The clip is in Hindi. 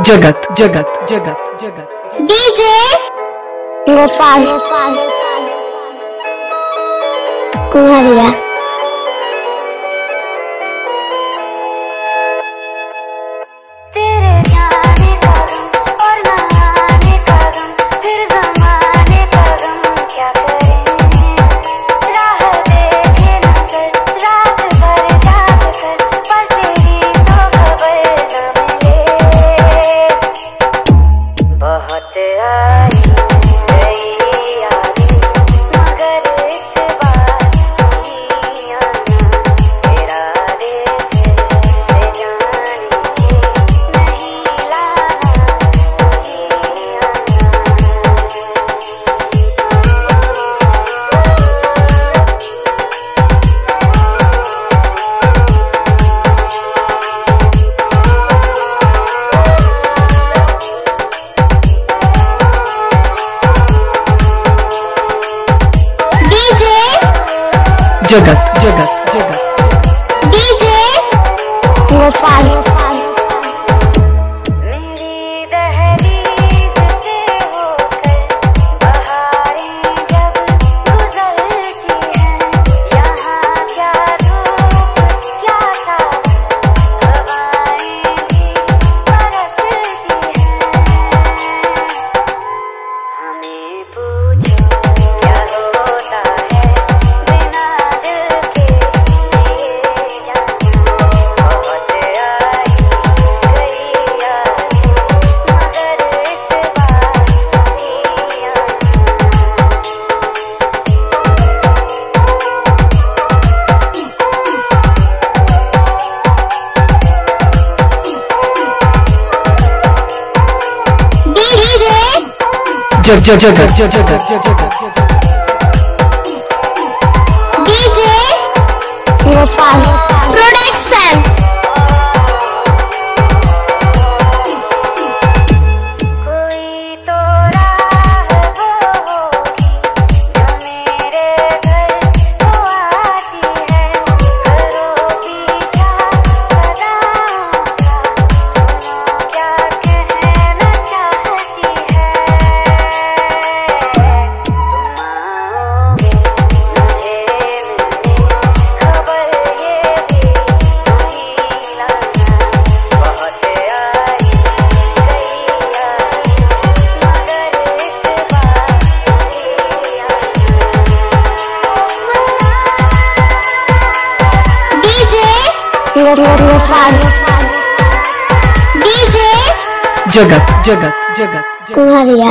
जगत जगत जगत जगत। डीजे। गोपाल। कुमारिया जगत। जगत जगत। डीजे? गोपाल 就就就这就就这就就就 जगत जगत जगत जगत। कुंवरिया